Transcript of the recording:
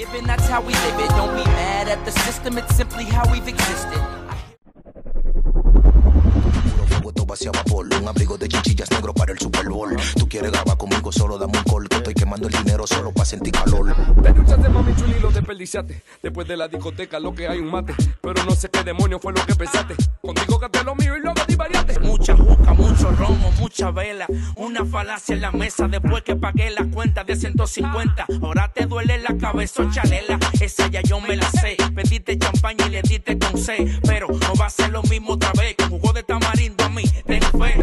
Given that's how we live it, don't be mad at the system, it's simply how we've existed. Puro fuego, todo hacia vapor. Un abrigo de chinchillas negro para el Super Bowl. Tú quieres grabar conmigo, solo dame un call. Que estoy quemando el dinero solo para sentir calor. Te duchaste, mami chuli, lo desperdiciaste. Después de la discoteca, lo que hay un mate. Pero no sé qué demonio fue lo que pensaste. Contigo gasté lo mío y luego divariaste. Mucha juca, mucho romo, mucha vela. Una falacia en la mesa después que pagué la cuenta de 150. Ahora te duele cabezón chanela, esa ya yo me la sé. Pediste champaña y le diste con C, pero no va a ser lo mismo otra vez. Con jugo de tamarindo a mí, ten fe.